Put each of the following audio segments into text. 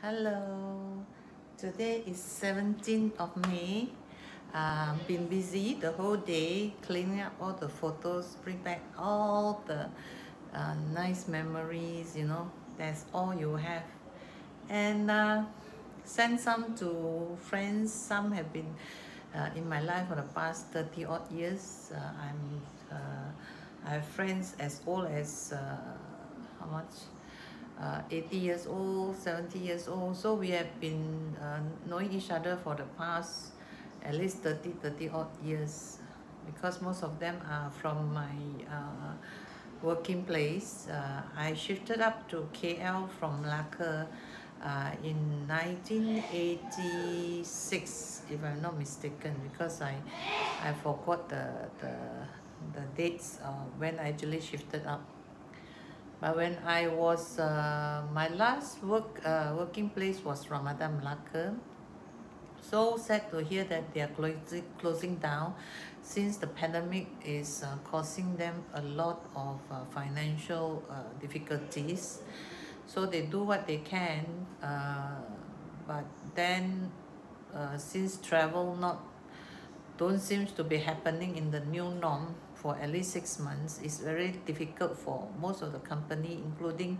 Hello. Today is 17th of May. Uh, been busy the whole day cleaning up all the photos, bring back all the uh, nice memories, you know. That's all you have. And uh, send some to friends. Some have been uh, in my life for the past 30 odd years. Uh, I'm, uh, I have friends as old as uh, how much? Uh, 80 years old, 70 years old. So we have been uh, knowing each other for the past at least 30, 30 odd years because most of them are from my uh, working place. Uh, I shifted up to KL from Malacca uh, in 1986, if I'm not mistaken, because I, I forgot the, the, the dates uh, when I actually shifted up. But when I was uh, my last work uh, working place was Ramada Melaka. So sad to hear that they are closing closing down, since the pandemic is uh, causing them a lot of uh, financial uh, difficulties. So they do what they can, uh, but then since travel not don't seems to be happening in the new norm for at least six months it's very difficult for most of the company including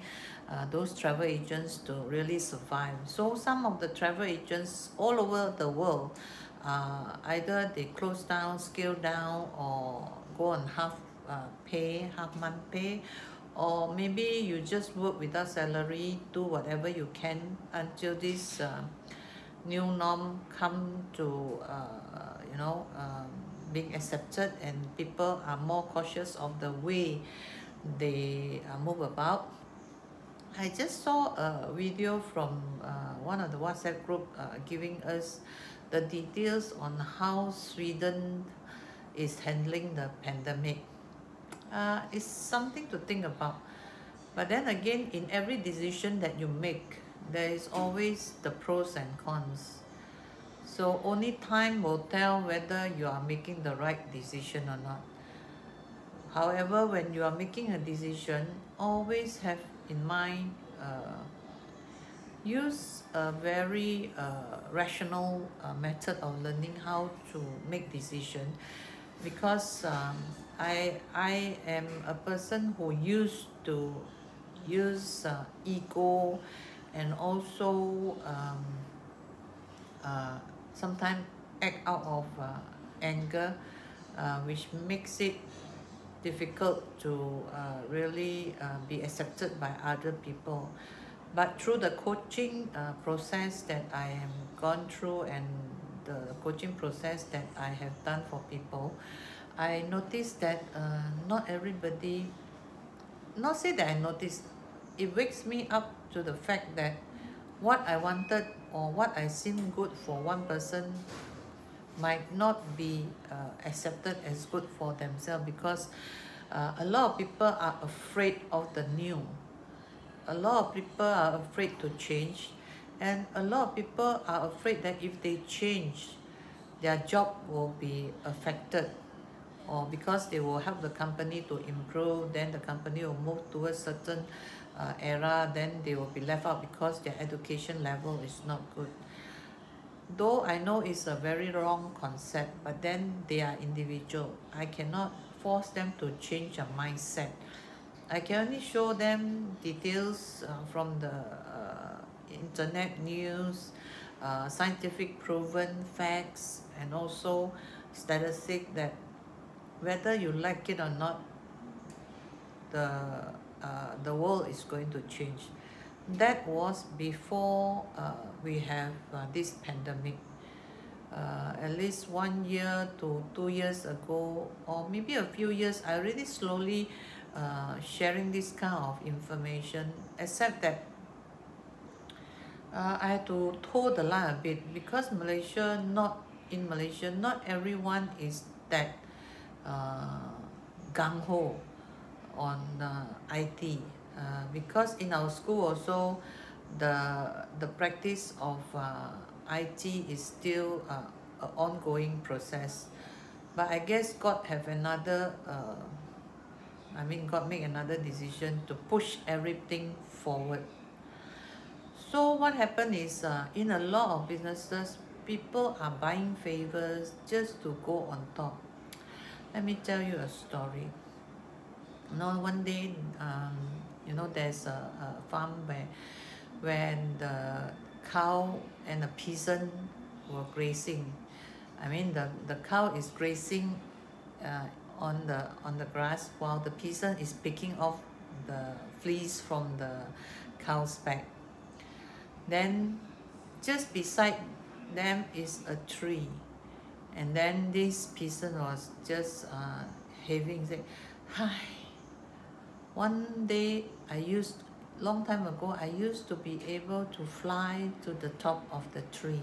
uh, those travel agents to really survive. So some of the travel agents all over the world uh, either they close down scale down or go on half uh, pay half month pay or maybe you just work without salary do whatever you can until this uh, new norm come to uh, you know um, being accepted and people are more cautious of the way they uh, move about I just saw a video from uh, one of the WhatsApp group uh, giving us the details on how Sweden is handling the pandemic. Uh, it's something to think about. But then again, in every decision that you make, there is always the pros and cons. So only time will tell whether you are making the right decision or not. However, when you are making a decision, always have in mind, uh, use a very uh, rational uh, method of learning how to make decision because um, I, I am a person who used to use uh, ego and also um, uh, sometimes act out of uh, anger uh, which makes it difficult to uh, really uh, be accepted by other people. But through the coaching uh, process that I am gone through and the coaching process that I have done for people I noticed that uh, not everybody not say that I noticed it wakes me up to the fact that what I wanted or what I seem good for one person might not be uh, accepted as good for themselves because uh, a lot of people are afraid of the new. A lot of people are afraid to change and a lot of people are afraid that if they change their job will be affected or because they will help the company to improve then the company will move towards certain uh, era then they will be left out because their education level is not good. Though I know it's a very wrong concept but then they are individual. I cannot force them to change their mindset. I can only show them details uh, from the uh, internet news uh, scientific proven facts and also statistics that whether you like it or not the uh, the world is going to change. That was before uh, we have uh, this pandemic. Uh, at least one year to two years ago or maybe a few years I already slowly uh, sharing this kind of information except that uh, I had to toe the line a bit because Malaysia not in Malaysia not everyone is that gung ho on uh, IT uh, because in our school also the the practice of uh, IT is still uh, a ongoing process. But I guess God have another uh, I mean God make another decision to push everything forward. So what happened is uh, in a lot of businesses people are buying favors just to go on top let me tell you a story. You know one day um, you know there's a, a farm where when the cow and the peasant were grazing. I mean the, the cow is grazing uh, on the on the grass while the peasant is picking off the fleece from the cow's back. Then just beside them is a tree and then this person was just uh, having said hi one day I used long time ago I used to be able to fly to the top of the tree.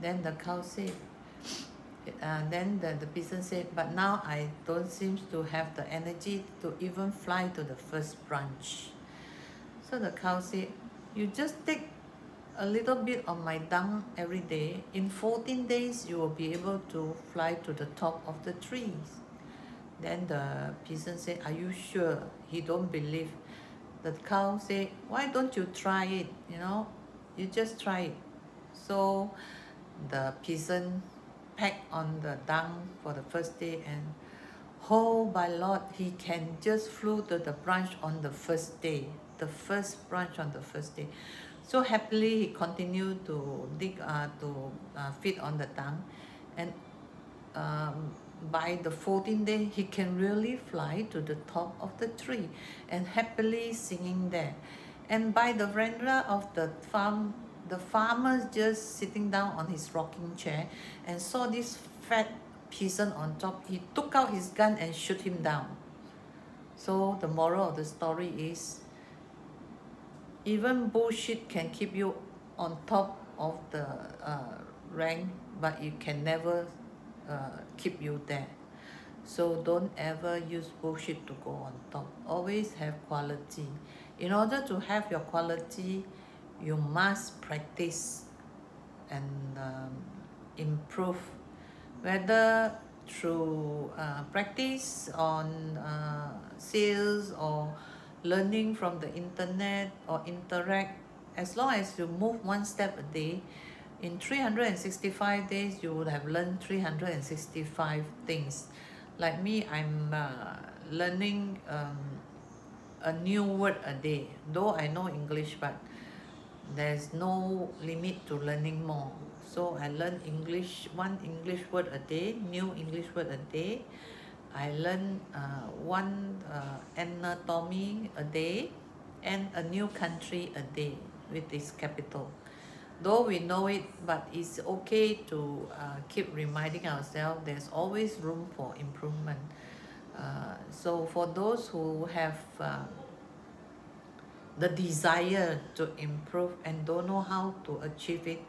Then the cow said uh, then the, the peasant said but now I don't seem to have the energy to even fly to the first branch. So the cow said you just take a little bit of my dung every day. In 14 days you will be able to fly to the top of the trees. Then the peasant said are you sure? He don't believe. The cow said why don't you try it? You know you just try it. So the peasant packed on the dung for the first day and oh by lord he can just flew to the branch on the first day the first branch on the first day so happily he continued to dig uh, to uh, feed on the dung. And um, by the 14th day he can really fly to the top of the tree and happily singing there. And by the veranda of the farm the farmer just sitting down on his rocking chair and saw this fat peasant on top. He took out his gun and shoot him down. So the moral of the story is even bullshit can keep you on top of the uh, rank but it can never uh, keep you there. So don't ever use bullshit to go on top. Always have quality. In order to have your quality you must practice and um, improve. Whether through uh, practice on uh, sales or learning from the internet or interact as long as you move one step a day in 365 days you would have learned 365 things. Like me i'm uh, learning um, a new word a day though i know english but there's no limit to learning more. So i learn english one english word a day new english word a day i learn uh, one uh, anatomy a day and a new country a day with this capital. Though we know it but it's okay to uh, keep reminding ourselves there's always room for improvement. Uh, so for those who have uh, the desire to improve and don't know how to achieve it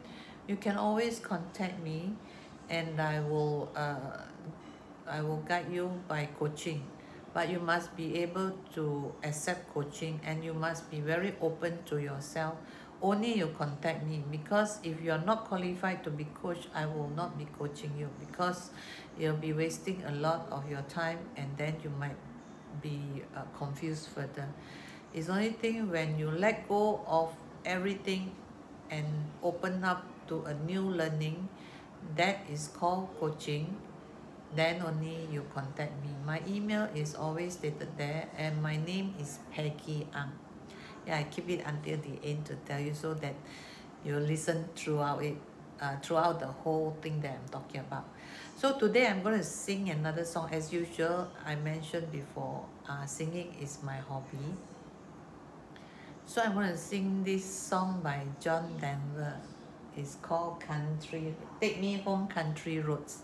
you can always contact me and I will uh, I will guide you by coaching but you must be able to accept coaching and you must be very open to yourself. Only you contact me because if you are not qualified to be coached I will not be coaching you because you'll be wasting a lot of your time and then you might be uh, confused further. It's only thing when you let go of everything and open up to a new learning that is called coaching then only you contact me. My email is always stated there and my name is Peggy Ang. Yeah I keep it until the end to tell you so that you listen throughout it uh, throughout the whole thing that I'm talking about. So today I'm going to sing another song. As usual I mentioned before uh, singing is my hobby. So I'm going to sing this song by John Denver. It's called Country Take Me Home Country Roads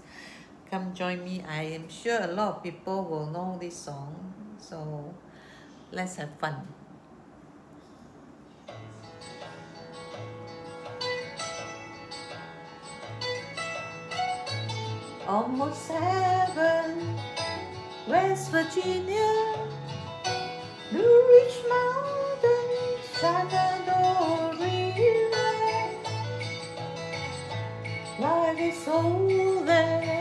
come join me I am sure a lot of people will know this song so let's have fun almost heaven, West Virginia, Blue Ridge Mountains, Shenandoah River. Life is so there,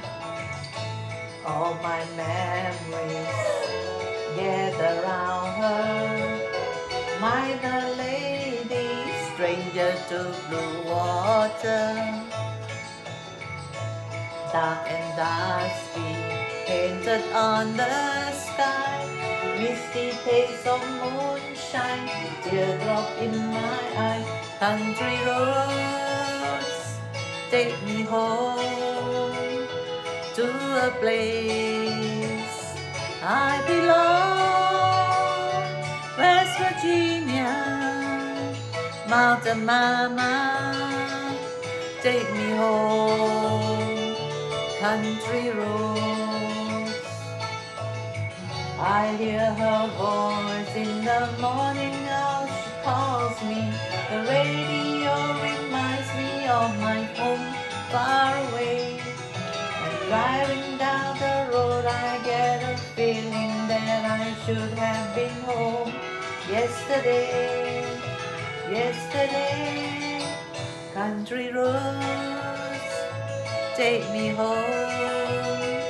sorry ah. All my memories gather round her. My the lady, stranger to blue water. Dark and dusty, painted on the sky. Misty taste of moonshine, teardrop in my eye. Country roads, take me home a place I belong. West Virginia, Mountain Mama, take me home. Country roads. I hear her voice in the morning now she calls me. The radio reminds me of my home far away. And driving should have been home yesterday. Yesterday, country roads take me home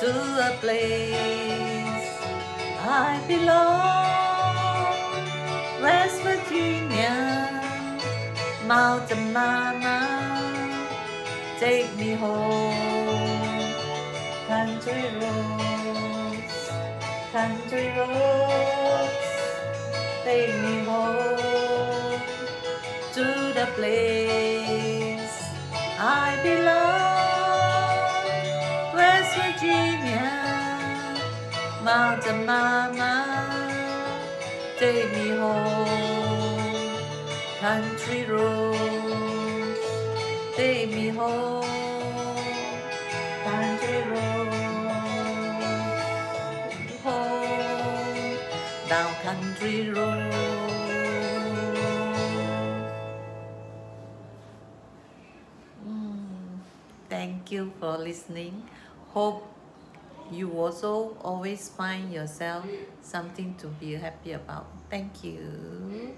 to a place I belong. West Virginia, Mountain Mama, take me home. Country roads, country roads, take me home to the place I belong. West Virginia, Mountain Mama, take me home. Country roads, country road. Mm, Thank you for listening. Hope you also always find yourself something to be happy about. Thank you.